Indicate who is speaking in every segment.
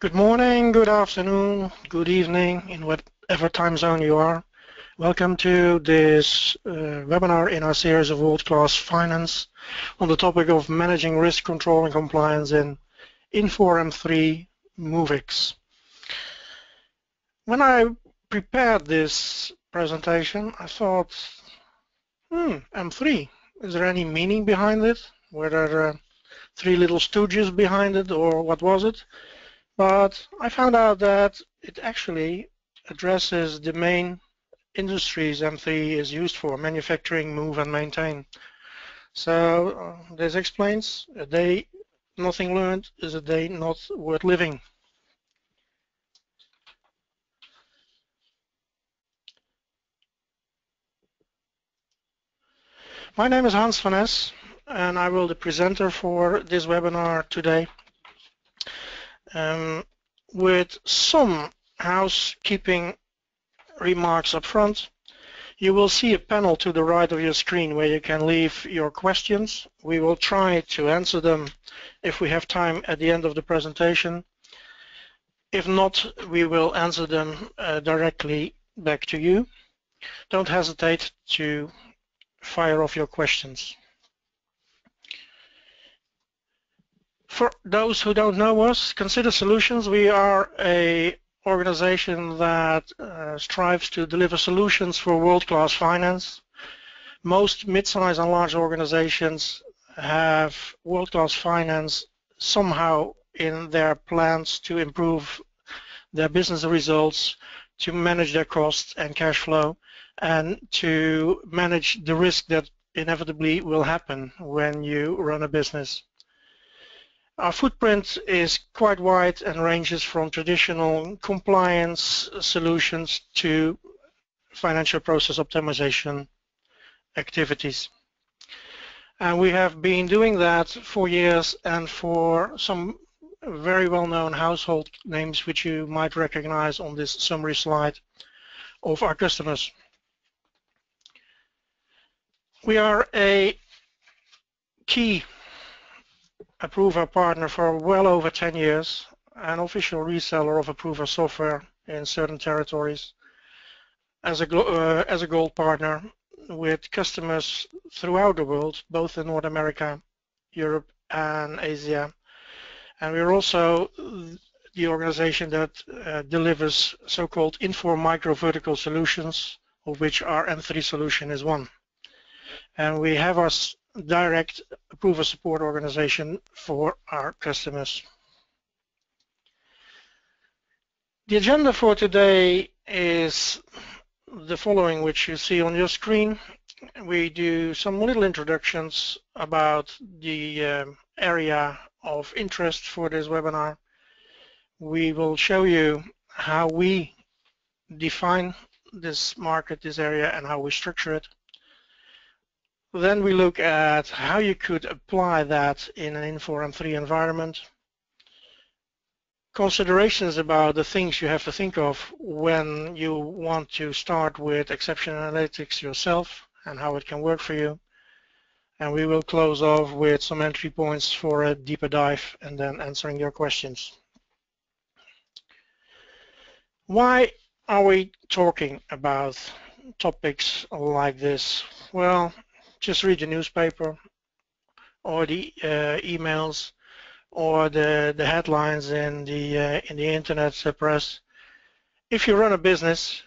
Speaker 1: Good morning, good afternoon, good evening, in whatever time zone you are. Welcome to this uh, webinar in our series of World-Class Finance on the topic of managing risk control and compliance in Infor M3 MOVEX. When I prepared this presentation, I thought, hmm, M3, is there any meaning behind it? Were there uh, three little stooges behind it, or what was it? But I found out that it actually addresses the main industries M3 is used for, manufacturing, move and maintain. So uh, this explains a day nothing learned is a day not worth living. My name is Hans van Nes and I will be the presenter for this webinar today um, with some housekeeping remarks up front. You will see a panel to the right of your screen where you can leave your questions. We will try to answer them if we have time at the end of the presentation. If not, we will answer them uh, directly back to you. Don't hesitate to fire off your questions. For those who don't know us, Consider Solutions, we are a organization that uh, strives to deliver solutions for world-class finance. Most mid-sized and large organizations have world-class finance somehow in their plans to improve their business results, to manage their costs and cash flow, and to manage the risk that inevitably will happen when you run a business. Our footprint is quite wide and ranges from traditional compliance solutions to financial process optimization activities. And we have been doing that for years and for some very well-known household names which you might recognize on this summary slide of our customers. We are a key Approva partner for well over 10 years, an official reseller of Approva software in certain territories, as a, uh, as a gold partner with customers throughout the world, both in North America, Europe and Asia. And we're also the organization that uh, delivers so-called Infor micro vertical solutions, of which our M3 solution is one. And we have our direct Approva support organization for our customers. The agenda for today is the following, which you see on your screen. We do some little introductions about the um, area of interest for this webinar. We will show you how we define this market, this area, and how we structure it. Then we look at how you could apply that in an Infor M3 environment. Considerations about the things you have to think of when you want to start with exception analytics yourself and how it can work for you. And we will close off with some entry points for a deeper dive and then answering your questions. Why are we talking about topics like this? Well, just read the newspaper or the uh, emails or the the headlines in the uh, in the internet press. If you run a business,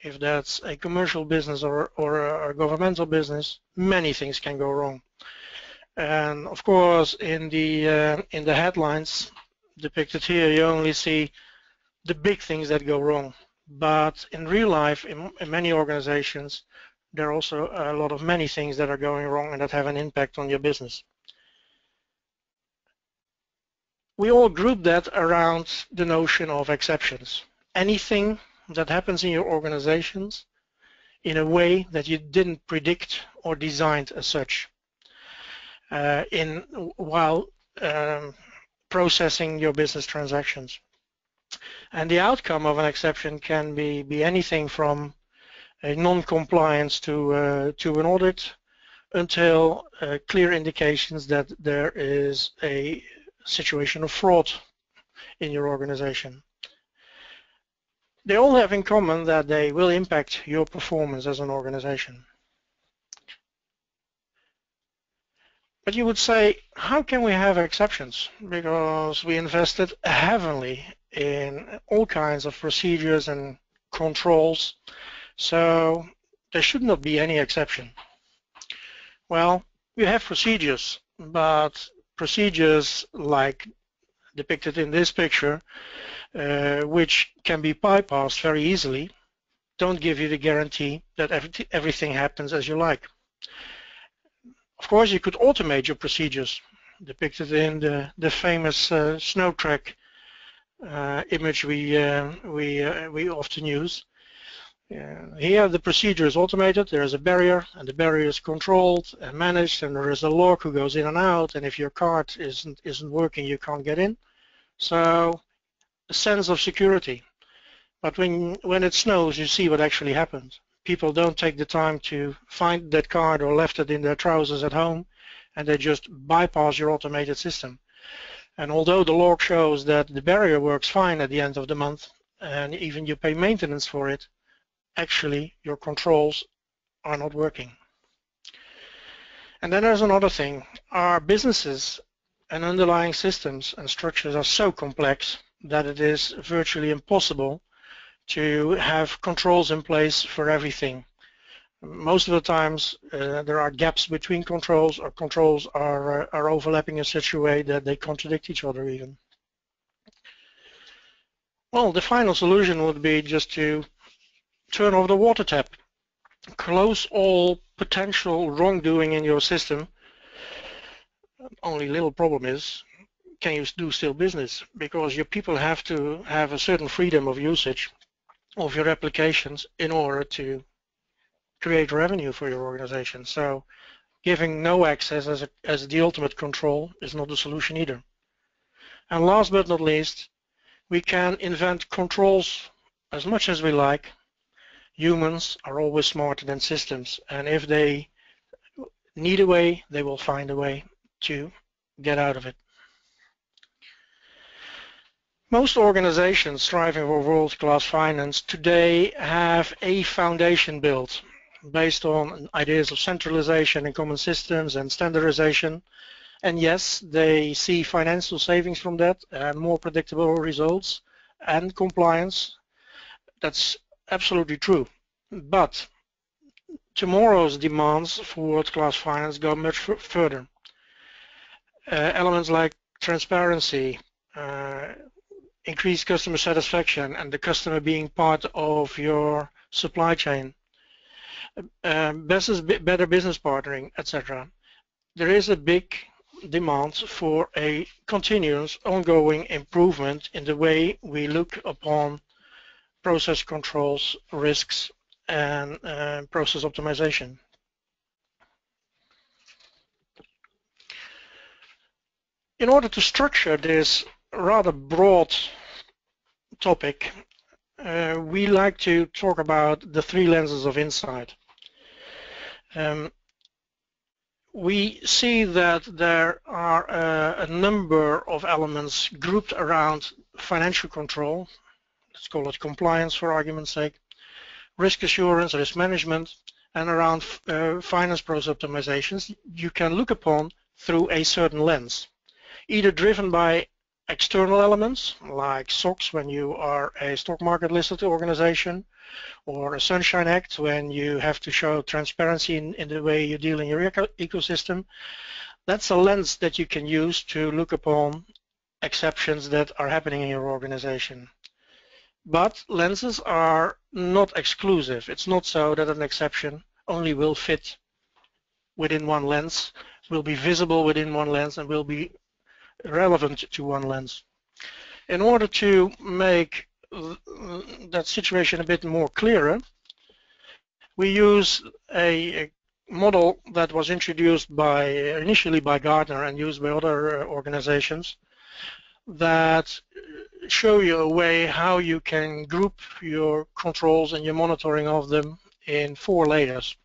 Speaker 1: if that's a commercial business or or a governmental business, many things can go wrong. And of course, in the uh, in the headlines depicted here, you only see the big things that go wrong. But in real life, in, in many organizations, there are also a lot of many things that are going wrong and that have an impact on your business. We all group that around the notion of exceptions. Anything that happens in your organizations in a way that you didn't predict or designed as such uh, in while um, processing your business transactions. And the outcome of an exception can be, be anything from a non-compliance to, uh, to an audit until uh, clear indications that there is a situation of fraud in your organization. They all have in common that they will impact your performance as an organization. But you would say, how can we have exceptions? Because we invested heavily in all kinds of procedures and controls, so there should not be any exception. Well, we have procedures, but procedures like depicted in this picture, uh, which can be bypassed very easily, don't give you the guarantee that everything happens as you like. Of course, you could automate your procedures, depicted in the, the famous uh, snow track uh, image we, uh, we, uh, we often use. Here the procedure is automated, there is a barrier, and the barrier is controlled and managed, and there is a log who goes in and out, and if your card isn't, isn't working, you can't get in. So a sense of security. But when, when it snows, you see what actually happens. People don't take the time to find that card or left it in their trousers at home, and they just bypass your automated system. And although the log shows that the barrier works fine at the end of the month, and even you pay maintenance for it, actually your controls are not working. And then there's another thing. Our businesses and underlying systems and structures are so complex that it is virtually impossible to have controls in place for everything. Most of the times uh, there are gaps between controls or controls are, uh, are overlapping in such a way that they contradict each other even. Well, the final solution would be just to turn off the water tap, close all potential wrongdoing in your system only little problem is, can you do still business? Because your people have to have a certain freedom of usage of your applications in order to create revenue for your organization. So giving no access as, a, as the ultimate control is not the solution either. And last but not least, we can invent controls as much as we like. Humans are always smarter than systems, and if they need a way, they will find a way to get out of it. Most organizations striving for world-class finance today have a foundation built based on ideas of centralization and common systems and standardization. And yes, they see financial savings from that and more predictable results and compliance. That's absolutely true. But tomorrow's demands for world-class finance go much further. Uh, elements like transparency, uh, increased customer satisfaction, and the customer being part of your supply chain, uh, business, better business partnering, etc. There is a big demand for a continuous, ongoing improvement in the way we look upon process controls, risks, and uh, process optimization. in order to structure this rather broad topic, uh, we like to talk about the three lenses of insight. Um, we see that there are uh, a number of elements grouped around financial control, let's call it compliance for argument's sake, risk assurance, risk management, and around uh, finance process optimizations you can look upon through a certain lens either driven by external elements like SOX when you are a stock market listed organization or a Sunshine Act when you have to show transparency in, in the way you deal in your eco ecosystem. That's a lens that you can use to look upon exceptions that are happening in your organization. But lenses are not exclusive. It's not so that an exception only will fit within one lens, will be visible within one lens, and will be relevant to one lens. In order to make that situation a bit more clearer, we use a, model that was introduced by initially by Gartner and used by other uh, organizations that show you a way how you can group your controls and your monitoring of them in four layers.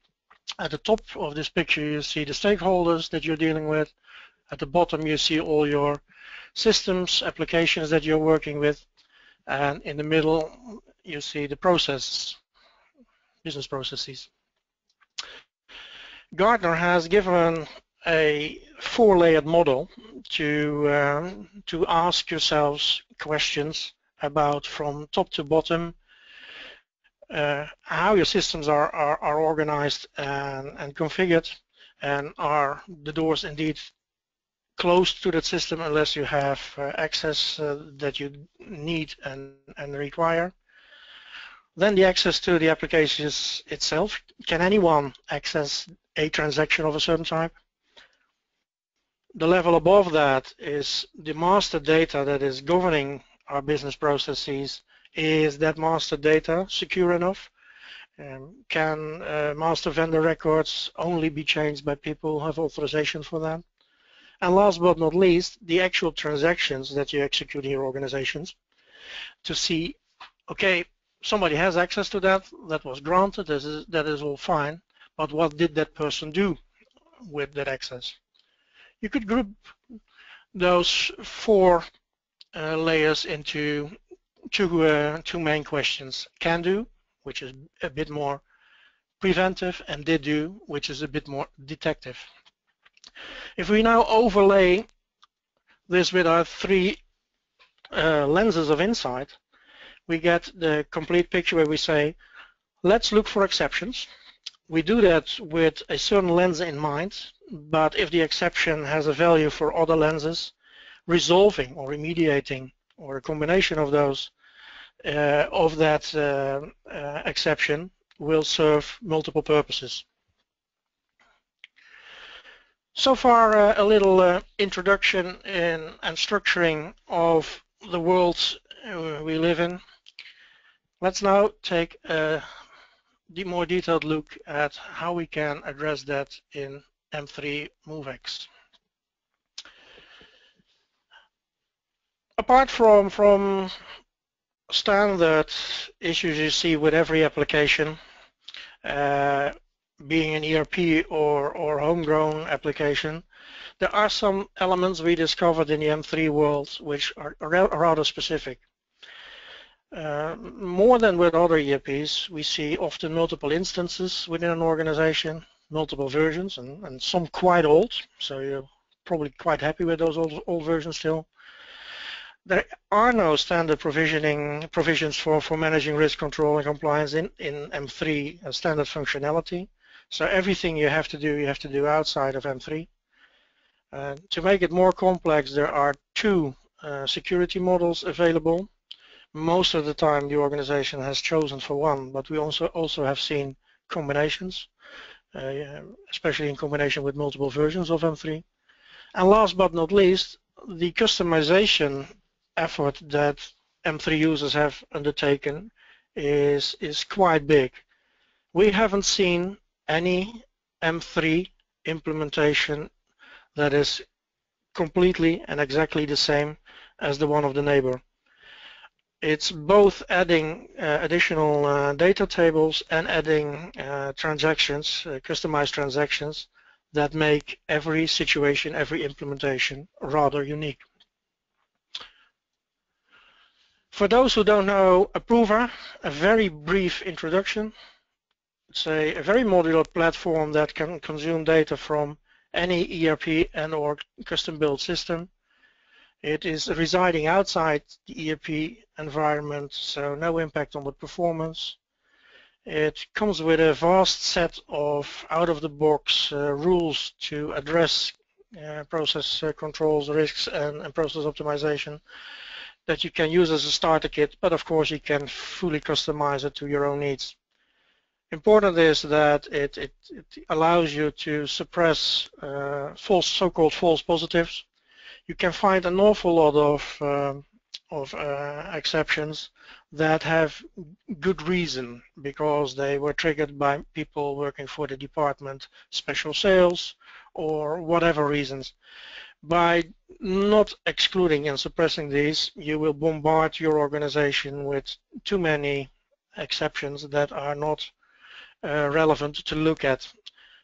Speaker 1: At the top of this picture you see the stakeholders that you're dealing with, At the bottom you see all your systems, applications that you're working with, and in the middle you see the process, business processes. Gartner has given a four-layered model to um, to ask yourselves questions about from top to bottom uh, how your systems are, are, are organized and, and configured and are the doors indeed closed to that system unless you have uh, access uh, that you need and, and require. Then the access to the applications itself. Can anyone access a transaction of a certain type? The level above that is the master data that is governing our business processes. Is that master data secure enough? Um, can uh, master vendor records only be changed by people who have authorization for that? And last but not least, the actual transactions that you execute in your organizations to see, okay, somebody has access to that, that was granted, that is, that is all fine, but what did that person do with that access? You could group those four uh, layers into two, uh, two main questions. Can do, which is a bit more preventive, and did do, which is a bit more detective. If we now overlay this with our three uh, lenses of insight, we get the complete picture where we say, let's look for exceptions. We do that with a certain lens in mind, but if the exception has a value for other lenses, resolving or remediating or a combination of those uh, of that uh, uh, exception will serve multiple purposes. So far, uh, a little uh, introduction in, and structuring of the world uh, we live in. Let's now take a more detailed look at how we can address that in M3 MoveX. Apart from, from standard issues you see with every application, uh, being an ERP or, or homegrown application, there are some elements we discovered in the M3 world which are rather specific. Uh, more than with other ERPs, we see often multiple instances within an organization, multiple versions, and, and some quite old, so you're probably quite happy with those old, old versions still. There are no standard provisioning provisions for, for managing risk control and compliance in, in M3 as standard functionality. So everything you have to do, you have to do outside of M3. Uh, to make it more complex, there are two uh, security models available. Most of the time the organization has chosen for one, but we also also have seen combinations, uh, Uh, especially in combination with multiple versions of M3. And last but not least, the customization effort that M3 users have undertaken is, is quite big. We haven't seen any M3 implementation that is completely and exactly the same as the one of the neighbor. It's both adding uh, additional uh, data tables and adding uh, transactions, uh, customized transactions that make every situation, every implementation rather unique. For those who don't know Approva, a very brief introduction. It's a, a very modular platform that can consume data from any ERP and or custom-built system. It is residing outside the ERP environment, so no impact on the performance. It comes with a vast set of out-of-the-box uh, rules to address uh, process uh, controls, risks, and, and process optimization that you can use as a starter kit, but of course you can fully customize it to your own needs. Important is that it, it, it allows you to suppress uh, false, so-called false positives. You can find an awful lot of, um, of uh, exceptions that have good reason because they were triggered by people working for the department, special sales, or whatever reasons. By not excluding and suppressing these, you will bombard your organization with too many exceptions that are not uh, relevant to look at.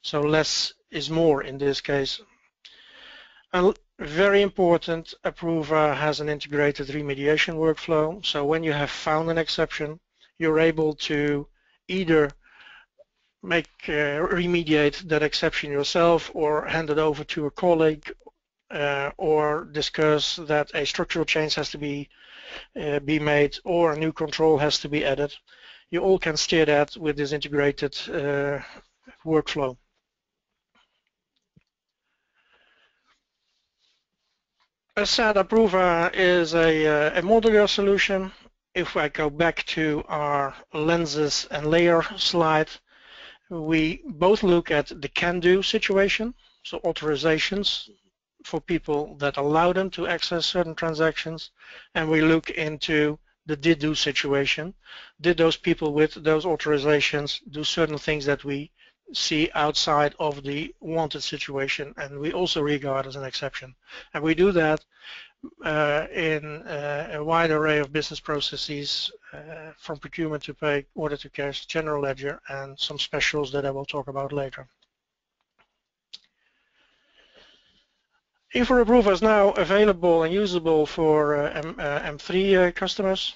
Speaker 1: So less is more in this case. And very important, Approva has an integrated remediation workflow. So when you have found an exception, you're able to either make uh, remediate that exception yourself or hand it over to a colleague uh, or discuss that a structural change has to be uh, be made or a new control has to be added. You all can steer that with this integrated uh, workflow. As said, Approva is a, uh, a modular solution. If I go back to our lenses and layer slide, we both look at the can-do situation, so authorizations for people that allow them to access certain transactions, and we look into the did-do situation. Did those people with those authorizations do certain things that we see outside of the wanted situation and we also regard as an exception. And we do that uh, in uh, a wide array of business processes uh, from procurement to pay, order to cash, general ledger, and some specials that I will talk about later. Infor Approva is now available and usable for uh, M, uh, M3 uh, customers.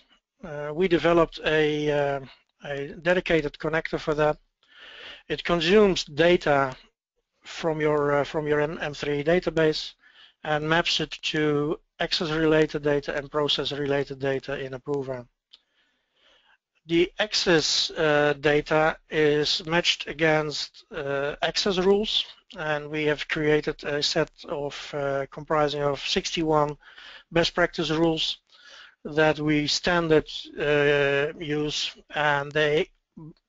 Speaker 1: we developed a, a dedicated connector for that. It consumes data from your from your M3 database and maps it to access-related data and process-related data in Approva. The access uh, data is matched against uh, access rules and we have created a set of uh, comprising of 61 best practice rules that we standard uh, use and they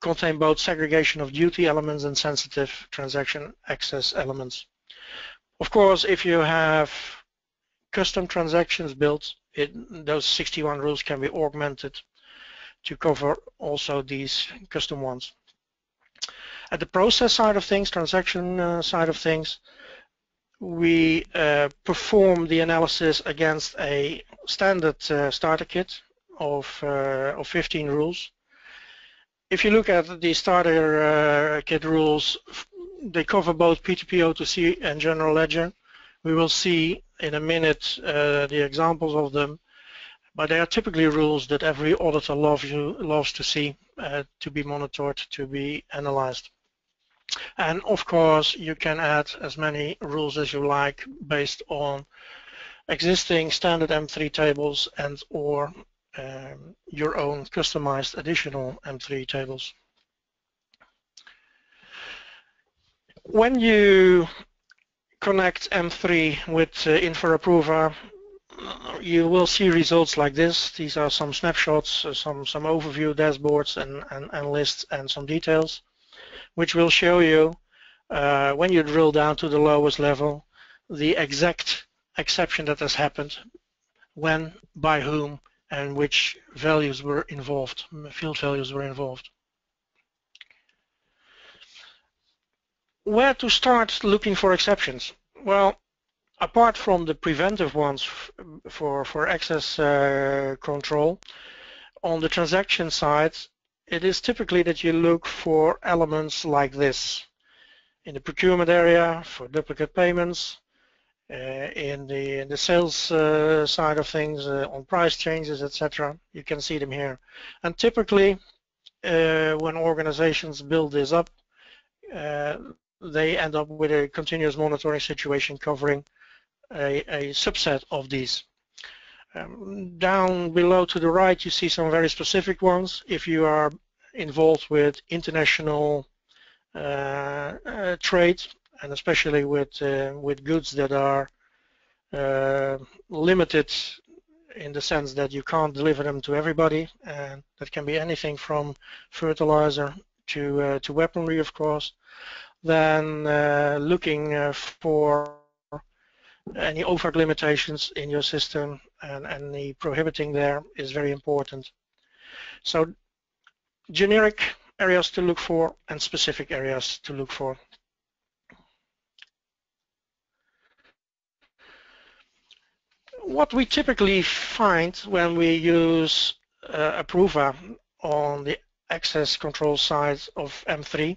Speaker 1: contain both segregation of duty elements and sensitive transaction access elements. Of course, if you have custom transactions built, it, those 61 rules can be augmented to cover also these custom ones. At the process side of things, transaction uh, side of things, we uh, perform the analysis against a standard uh, starter kit of, uh, of 15 rules. If you look at the starter uh, kit rules, they cover both P2P, O2C, and general ledger. We will see in a minute uh, the examples of them, but they are typically rules that every auditor loves, you, loves to see, to be monitored, to be analyzed. And of course, you can add as many rules as you like based on existing standard M3 tables and or um, your own customized additional M3 tables. When you connect M3 with uh, you will see results like this. These are some snapshots, uh, some, some overview dashboards and, and, and lists and some details which will show you uh, when you drill down to the lowest level the exact exception that has happened, when, by whom, and which values were involved, field values were involved. Where to start looking for exceptions? Well, apart from the preventive ones for, for access uh, control, on the transaction side, it is typically that you look for elements like this. In the procurement area for duplicate payments, in the in the sales uh, side of things, uh, on price changes, etc. You can see them here. And typically, uh, when organizations build this up, uh, they end up with a continuous monitoring situation covering a, a subset of these. Um, down below to the right, you see some very specific ones. If you are involved with international uh, uh, trade, and especially with uh, with goods that are uh, limited in the sense that you can't deliver them to everybody, and that can be anything from fertilizer to uh, to weaponry, of course. Then uh, looking for any overt limitations in your system and any prohibiting there is very important. So generic areas to look for and specific areas to look for. What we typically find when we use uh, Approva on the access control side of M3,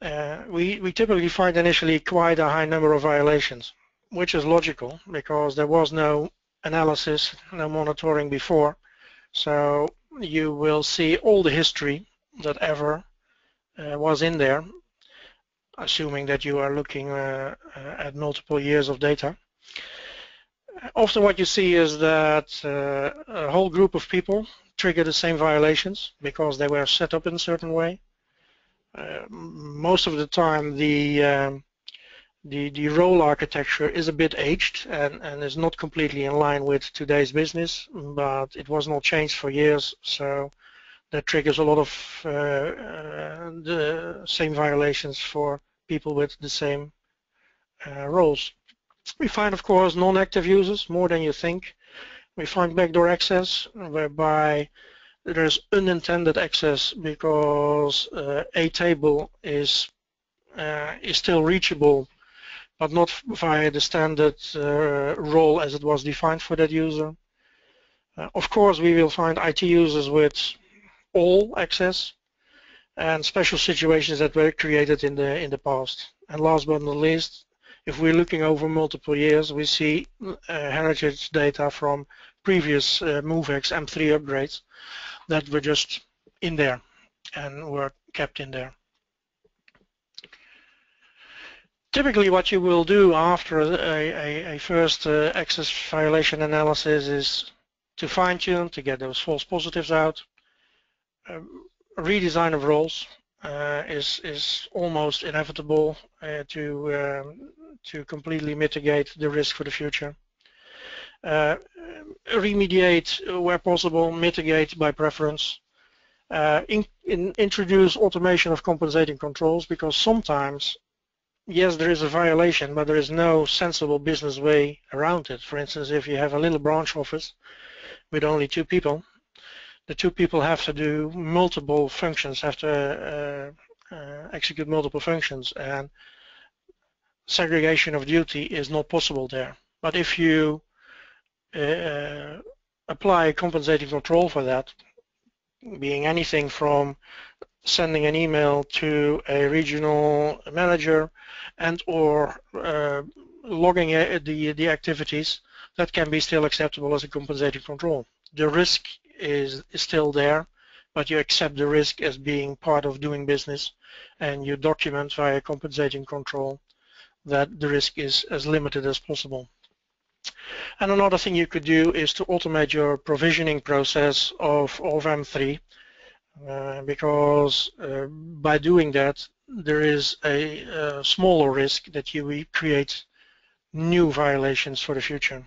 Speaker 1: uh, we, we typically find initially quite a high number of violations. which is logical because there was no analysis, no monitoring before. So you will see all the history that ever uh, was in there, assuming that you are looking uh, uh at multiple years of data. Often what you see is that uh, a whole group of people trigger the same violations because they were set up in a certain way. Uh, most of the time the um, the, the role architecture is a bit aged and, and is not completely in line with today's business, but it was not changed for years, so that triggers a lot of uh, uh, the same violations for people with the same uh, roles. We find, of course, non-active users, more than you think. We find backdoor access, whereby there's unintended access because uh, a table is uh, is still reachable but not via the standard uh, role as it was defined for that user. Uh, of course, we will find IT users with all access and special situations that were created in the in the past. And last but not least, if we're looking over multiple years, we see uh, heritage data from previous uh, MoveX M3 upgrades that were just in there and were kept in there. Typically what you will do after a, a, a first uh, access violation analysis is to fine-tune, to get those false positives out. Um, redesign of roles uh, is, is almost inevitable uh, to, um, to completely mitigate the risk for the future. Uh, remediate where possible, mitigate by preference. Uh, in, in, introduce automation of compensating controls because sometimes yes, there is a violation, but there is no sensible business way around it. For instance, if you have a little branch office with only two people, the two people have to do multiple functions, have to uh, uh, execute multiple functions, and segregation of duty is not possible there. But if you uh, apply compensating control for that, being anything from sending an email to a regional manager and or uh, logging the, the activities, that can be still acceptable as a compensating control. The risk is, is still there, but you accept the risk as being part of doing business and you document via compensating control that the risk is as limited as possible. And another thing you could do is to automate your provisioning process of, of M3 uh, because uh, by doing that there is a, a, smaller risk that you create new violations for the future.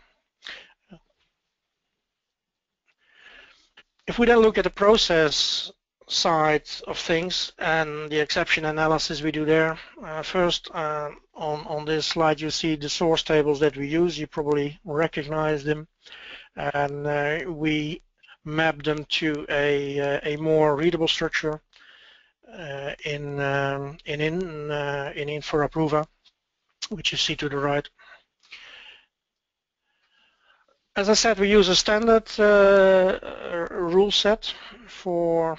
Speaker 1: If we then look at the process side of things and the exception analysis we do there, uh, first uh, on, on this slide you see the source tables that we use, you probably recognize them. And uh, we map them to a, uh, a more readable structure uh, in, um, in, in, uh, in which you see to the right. As I said, we use a standard uh, rule set for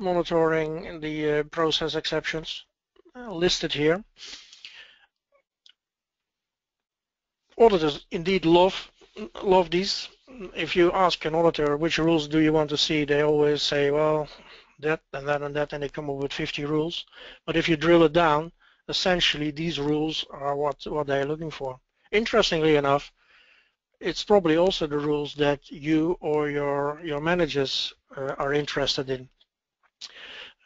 Speaker 1: monitoring the uh, process exceptions uh, listed here. Auditors indeed love love these if you ask an auditor which rules do you want to see, they always say, well, that and that and that, and they come up with 50 rules. But if you drill it down, essentially these rules are what, what they're looking for. Interestingly enough, it's probably also the rules that you or your, your managers uh, are interested in.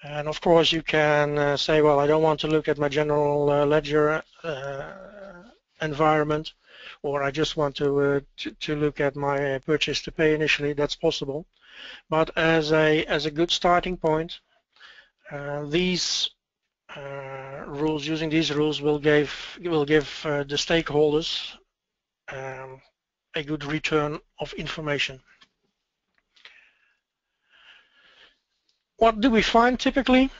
Speaker 1: And of course you can uh, say, well, I don't want to look at my general uh, ledger uh, environment or I just want to, uh, to, to, look at my purchase to pay initially, that's possible. But as a, as a good starting point, uh, these rules, using these rules will give, will give the stakeholders um, a good return of information. What do we find typically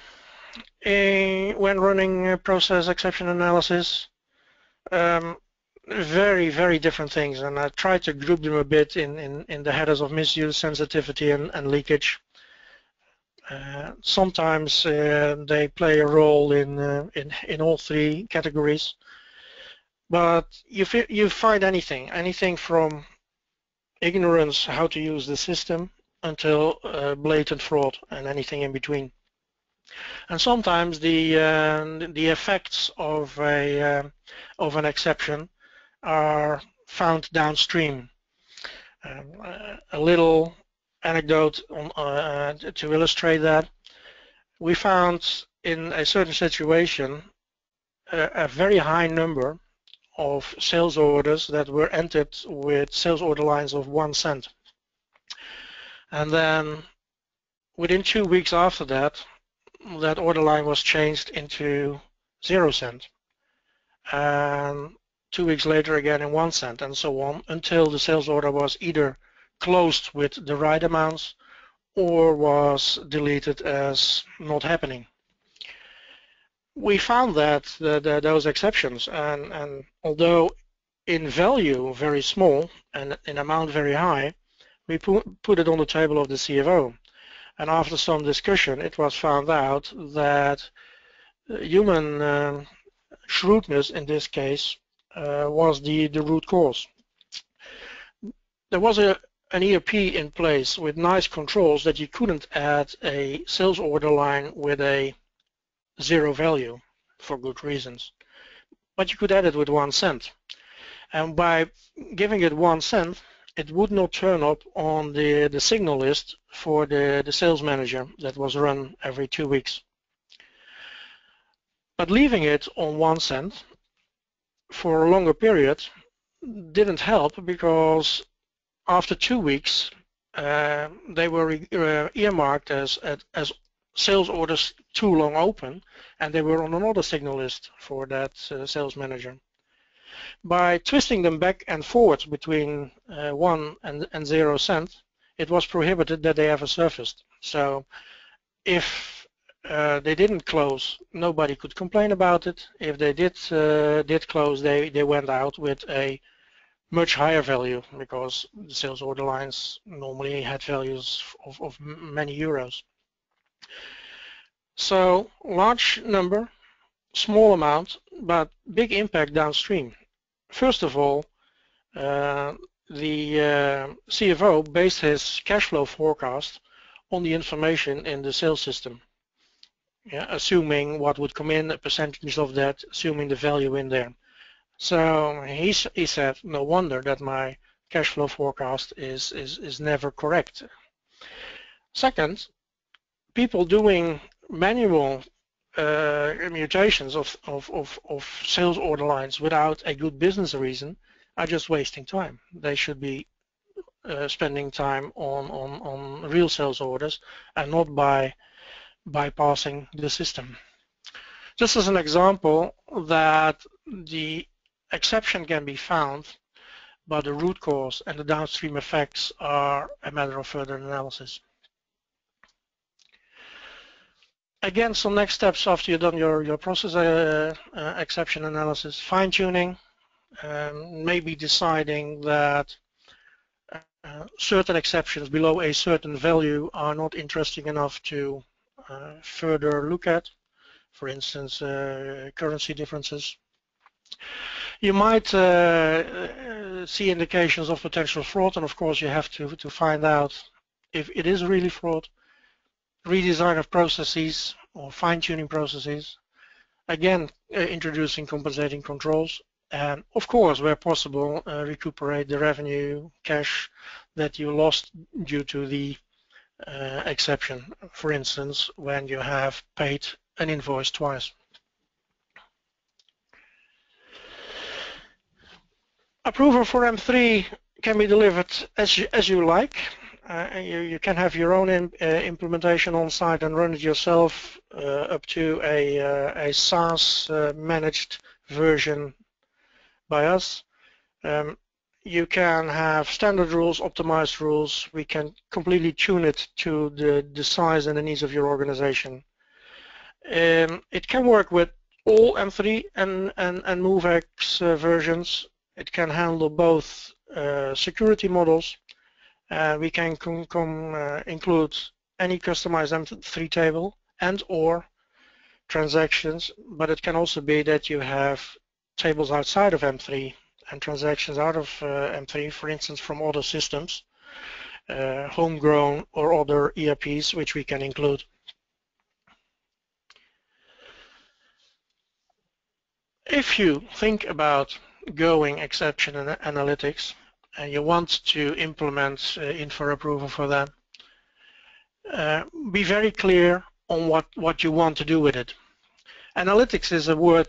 Speaker 1: when running process exception analysis? Um, very, very different things, and I tried to group them a bit in, in, in the headers of misuse, sensitivity, and, and leakage. Uh, sometimes uh, they play a role in, uh, in, in all three categories. But you, you find anything, anything from ignorance how to use the system until uh, blatant fraud and anything in between. And sometimes the uh, the effects of a uh, of an exception are found downstream. Um, a little anecdote on, uh, to illustrate that. We found in a certain situation a, a very high number of sales orders that were entered with sales order lines of one cent. And then within two weeks after that, that order line was changed into zero cent. And two weeks later again in one cent and so on until the sales order was either closed with the right amounts or was deleted as not happening. We found that the, the, those exceptions and, and although in value very small and in amount very high, we put, it on the table of the CFO. And after some discussion, it was found out that human uh, shrewdness in this case uh, was the, the root cause. There was a, an ERP in place with nice controls that you couldn't add a sales order line with a zero value for good reasons. But you could add it with one cent. And by giving it one cent, it would not turn up on the, the signal list for the, the sales manager that was run every two weeks. But leaving it on one cent for a longer period didn't help because after two weeks uh, they were uh, earmarked as, as sales orders too long open and they were on another signal list for that uh, sales manager by twisting them back and forward between uh, 1 and, and 0 cent, it was prohibited that they ever surfaced. So if uh, they didn't close, nobody could complain about it. If they did uh, did close, they, they went out with a much higher value because the sales order lines normally had values of, of many euros. So large number, small amount, but big impact downstream. First of all, uh, the uh, CFO based his cash flow forecast on the information in the sales system, yeah, assuming what would come in, a percentage of that, assuming the value in there. So he, he said, no wonder that my cash flow forecast is, is, is never correct. Second, people doing manual uh, mutations of, of, of, of sales order lines without a good business reason are just wasting time. They should be uh, spending time on, on, on real sales orders and not by bypassing the system. Just as an example that the exception can be found, but the root cause and the downstream effects are a matter of further analysis again, some next steps after you've done your, your process uh, uh, exception analysis, fine-tuning, um, maybe deciding that uh, certain exceptions below a certain value are not interesting enough to uh, further look at, for instance, uh, currency differences. You might uh, see indications of potential fraud, and of course you have to, to find out if it is really fraud redesign of processes or fine-tuning processes, again uh, introducing compensating controls, and of course, where possible, uh, recuperate the revenue cash that you lost due to the uh, exception. For instance, when you have paid an invoice twice. Approva for M3 can be delivered as you, as you like. Uh, you, you, can have your own in, uh, implementation on site and run it yourself uh, up to a, uh, a SaaS uh, managed version by us. Um, you can have standard rules, optimized rules. We can completely tune it to the, the size and the needs of your organization. Um, it can work with all M3 and, and, and MoveX uh, versions. It can handle both security models uh, we can uh, include any customized M3 table and or transactions, but it can also be that you have tables outside of M3 and transactions out of uh, M3, for instance, from other systems, uh, homegrown or other ERPs, which we can include. If you think about going exception analytics and you want to implement uh, Infor Approva for that, uh, be very clear on what, what you want to do with it. Analytics is a word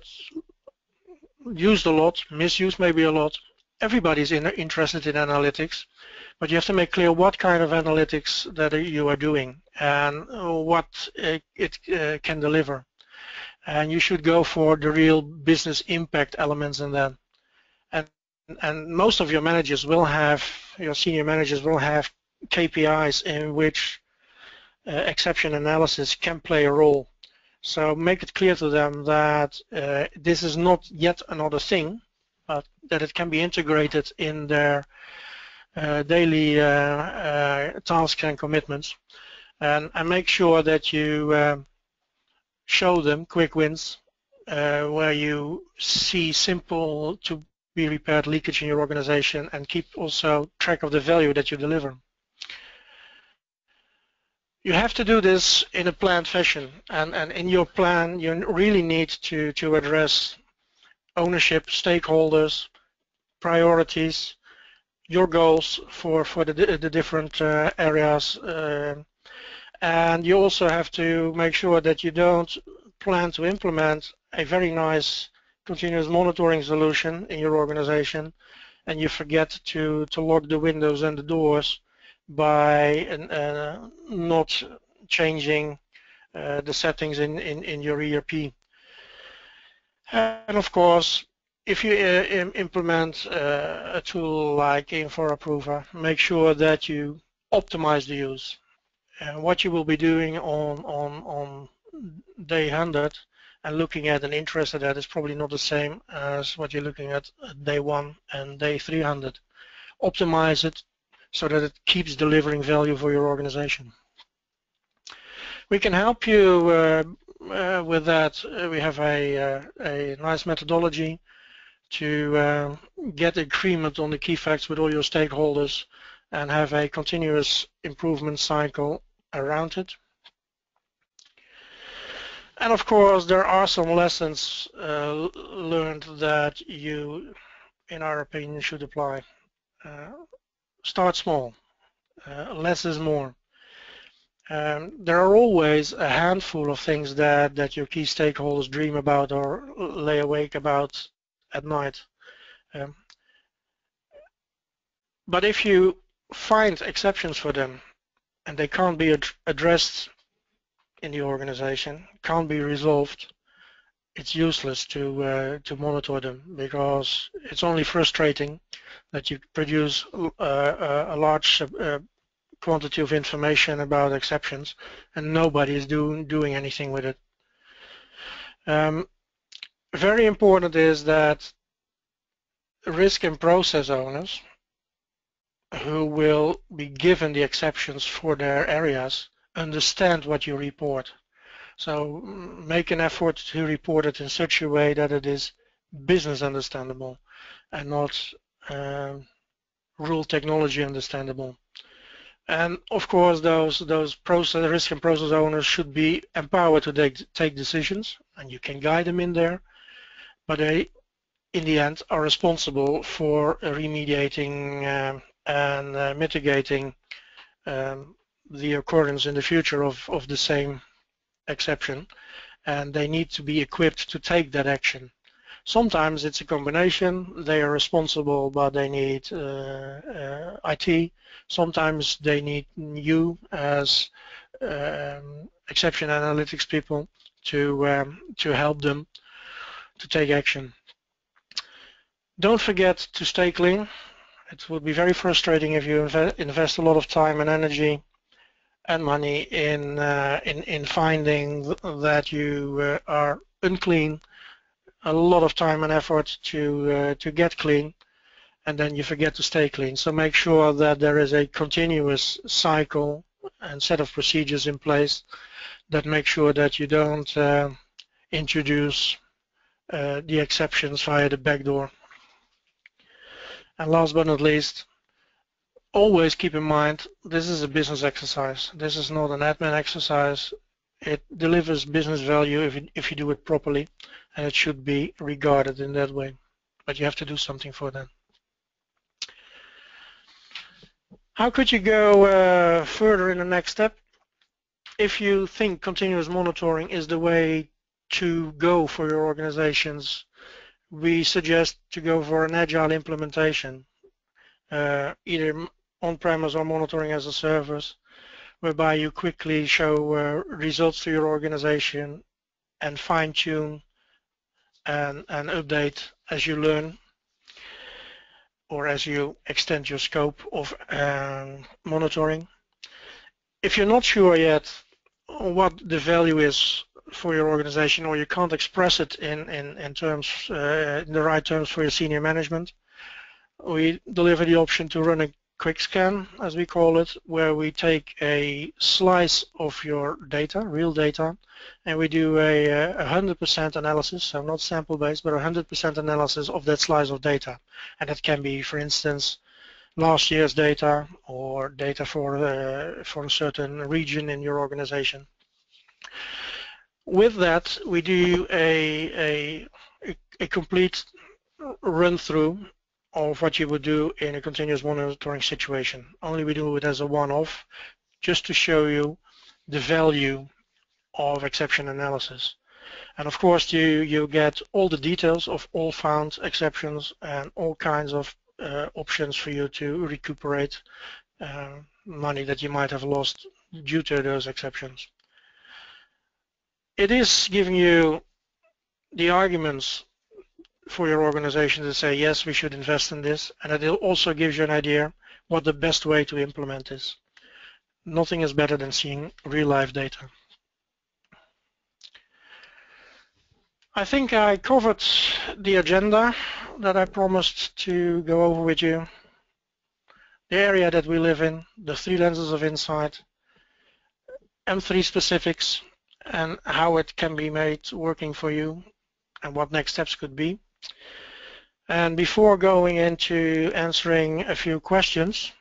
Speaker 1: used a lot, misused maybe a lot. Everybody's in, interested in analytics, but you have to make clear what kind of analytics that you are doing and what it, it uh, can deliver. And you should go for the real business impact elements in that. And, most of your managers will have, your senior managers will have KPIs in which uh, exception analysis can play a role. So make it clear to them that uh, this is not yet another thing, but that it can be integrated in their uh, daily uh, uh tasks and commitments. And, and, make sure that you um, show them quick wins uh, where you see simple to be repaired leakage in your organization and keep also track of the value that you deliver. You have to do this in a planned fashion, and, and in your plan, you really need to, to address ownership, stakeholders, priorities, your goals for, for the, the different uh, areas, uh, and you also have to make sure that you don't plan to implement a very nice continuous monitoring solution in your organization and you forget to, to lock the windows and the doors by uh, not changing uh, the settings in, in, in your ERP. And of course, if you uh, implement uh, a tool like Infor Approva, make sure that you optimize the use. And what you will be doing on, on, on day 100 and looking at an interest at that is probably not the same as what you're looking at day 1 and day 300. Optimize it so that it keeps delivering value for your organization. We can help you uh, uh, with that. We have a, uh, a nice methodology to uh, get agreement on the key facts with all your stakeholders and have a continuous improvement cycle around it. And of course, there are some lessons uh, learned that you, in our opinion, should apply. Uh, start small. Uh, less is more. Um, there are always a handful of things that, that your key stakeholders dream about or lay awake about at night. Um, but if you find exceptions for them and they can't be ad addressed in the organization, can't be resolved, it's useless to uh, to monitor them because it's only frustrating that you produce uh, a large uh, quantity of information about exceptions and nobody is doing doing anything with it. Um, very important is that risk and process owners who will be given the exceptions for their areas understand what you report. So make an effort to report it in such a way that it is business understandable and not uh, rule technology understandable. And of course, those those process risk and process owners should be empowered to take, take decisions, and you can guide them in there. But they, in the end, are responsible for remediating uh, and uh, mitigating um, the occurrence in the future of, of the same exception and they need to be equipped to take that action. Sometimes it's a combination. They are responsible, but they need uh, uh, IT. Sometimes they need you as um, exception analytics people to um, to help them to take action. Don't forget to stay clean. It would be very frustrating if you invest a lot of time and energy and money in uh, in in finding that you uh, are unclean, a lot of time and effort to uh, to get clean, and then you forget to stay clean. So make sure that there is a continuous cycle and set of procedures in place that make sure that you don't uh, introduce uh, the exceptions via the back door. And last but not least, always keep in mind this is a business exercise. This is not an admin exercise. It delivers business value if you, if you do it properly, and it should be regarded in that way. But you have to do something for that. How could you go uh, further in the next step? If you think continuous monitoring is the way to go for your organizations, we suggest to go for an agile implementation, uh, either on-premise or monitoring as a service, whereby you quickly show uh, results to your organization and fine-tune and, and update as you learn or as you extend your scope of um, monitoring. If you're not sure yet what the value is for your organization or you can't express it in, in, in terms, uh, in the right terms for your senior management, we deliver the option to run a quick scan, as we call it, where we take a slice of your data, real data, and we do a 100% analysis, so not sample-based, but 100% analysis of that slice of data. And that can be, for instance, last year's data or data for, uh, for a certain region in your organization. With that, we do a, a, a complete run-through of what you would do in a continuous monitoring situation. Only we do it as a one-off just to show you the value of exception analysis. And of course you, you get all the details of all found exceptions and all kinds of uh, options for you to recuperate uh, money that you might have lost due to those exceptions. It is giving you the arguments for your organization to say, yes, we should invest in this, and it also gives you an idea what the best way to implement is. Nothing is better than seeing real-life data. I think I covered the agenda that I promised to go over with you, the area that we live in, the three lenses of insight, M3 specifics, and how it can be made working for you, and what next steps could be. And before going into answering a few questions,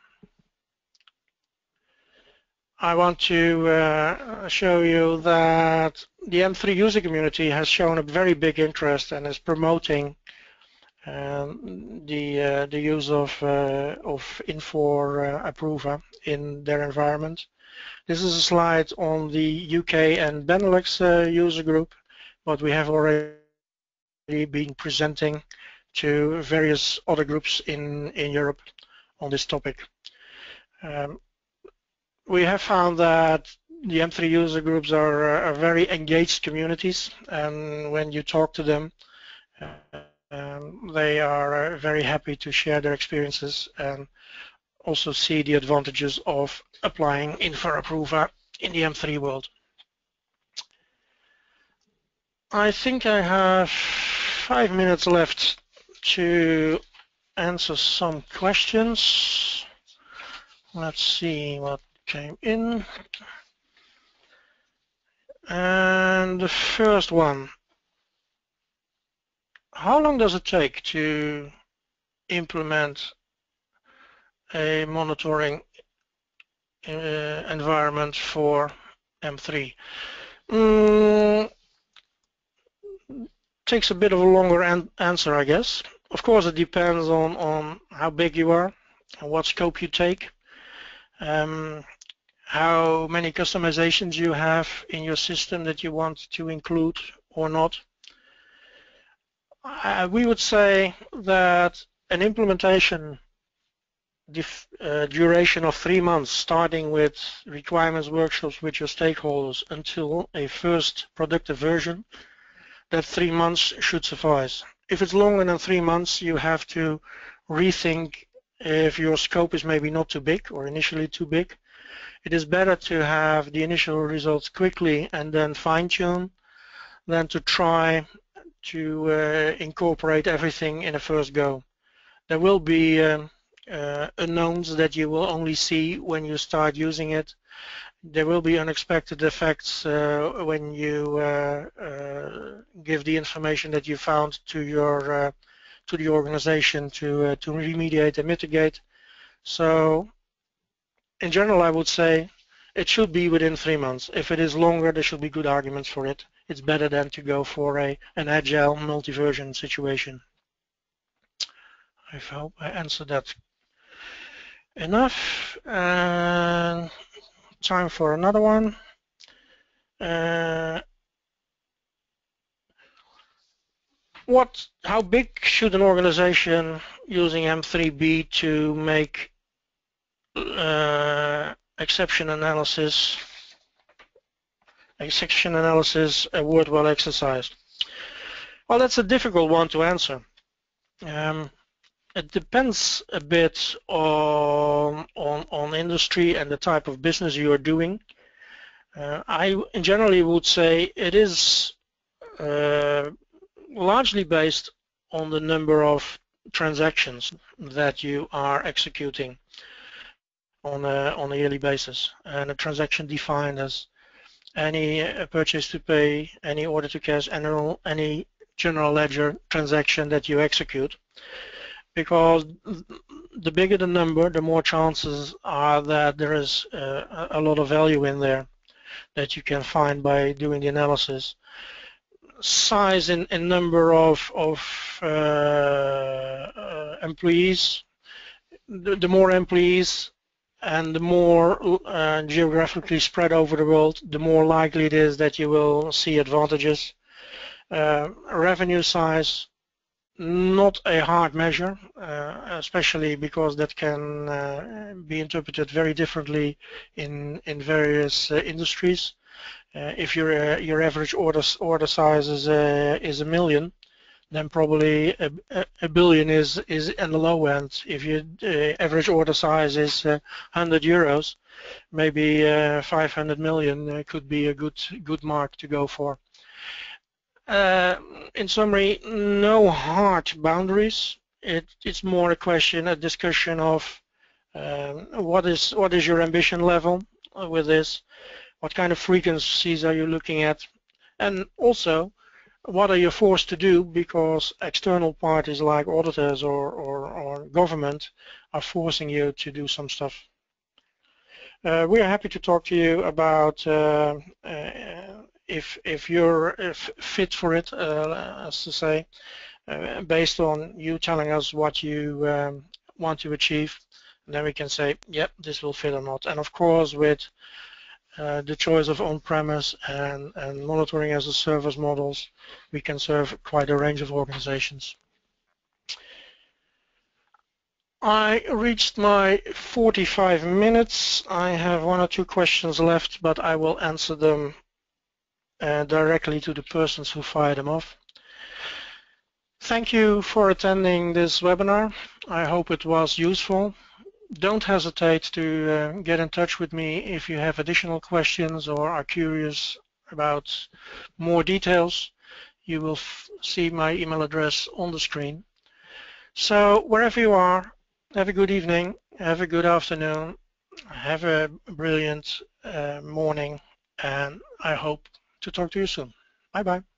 Speaker 1: I want to uh, show you that the M3 user community has shown a very big interest and is promoting um, the uh, the use of uh, of Infor uh, in their environment. This is a slide on the UK and Benelux uh, user group, but we have already been presenting to various other groups in, in Europe on this topic. Um, we have found that the M3 user groups are, are, very engaged communities and when you talk to them uh, um, they are uh, very happy to share their experiences and also see the advantages of applying Infor Approva in the M3 world. I think I have five minutes left to answer some questions. Let's see what came in. And the first one, how long does it take to implement a monitoring uh, environment for M3? Mm, takes a bit of a longer an answer, I guess. Of course, it depends on, on how big you are and what scope you take, um, how many customizations you have in your system that you want to include or not. Uh, we would say that an implementation uh, duration of three months, starting with requirements workshops with your stakeholders until a first productive version, that three months should suffice. If it's longer than three months, you have to rethink if your scope is maybe not too big or initially too big. It is better to have the initial results quickly and then fine-tune than to try to uh, incorporate everything in a first go. There will be um, uh, unknowns that you will only see when you start using it. There will be unexpected effects uh, when you uh, uh, give the information that you found to your uh, to the organization to uh, to remediate and mitigate. So, in general, I would say it should be within three months. If it is longer, there should be good arguments for it. It's better than to go for a an agile multi-version situation. I hope I answered that enough. And time for another one. Uh, what, how big should an organization using M3B to make uh, exception analysis, exception analysis a worthwhile exercise? Well, that's a difficult one to answer. Um, it depends a bit on, on, on industry and the type of business you are doing. Uh, I generally would say it is uh, largely based on the number of transactions that you are executing on a, on a yearly basis. And a transaction defined as any uh, purchase to pay, any order to cash, any, any general ledger transaction that you execute because the bigger the number, the more chances are that there is uh, a lot of value in there that you can find by doing the analysis. Size and, and number of, of uh, uh, employees, the, the, more employees and the more uh, geographically spread over the world, the more likely it is that you will see advantages. Uh, revenue size, not a hard measure, uh, especially because that can uh, be interpreted very differently in in various uh, industries. Uh, if your uh, your average order order size is a is a million, then probably a, a billion is is in the low end. If your uh, average order size is 100 euros, maybe 500 million could be a good good mark to go for. Uh, in summary, no hard boundaries. It, it's more a question, a discussion of um, what is what is your ambition level with this, what kind of frequencies are you looking at, and also what are you forced to do because external parties like auditors or, or, or government are forcing you to do some stuff. Uh, we are happy to talk to you about uh, uh, if if you're if fit for it, uh, as to say, uh, based on you telling us what you um, want to achieve, then we can say, yep, this will fit or not. And of course, with uh, the choice of on-premise and, and monitoring as a service models, we can serve quite a range of organizations. I reached my 45 minutes. I have one or two questions left, but I will answer them uh, directly to the persons who fire them off. Thank you for attending this webinar. I hope it was useful. Don't hesitate to uh, get in touch with me if you have additional questions or are curious about more details. You will see my email address on the screen. So wherever you are, have a good evening, have a good afternoon, have a brilliant uh, morning, and I hope to talk to you soon. Bye-bye.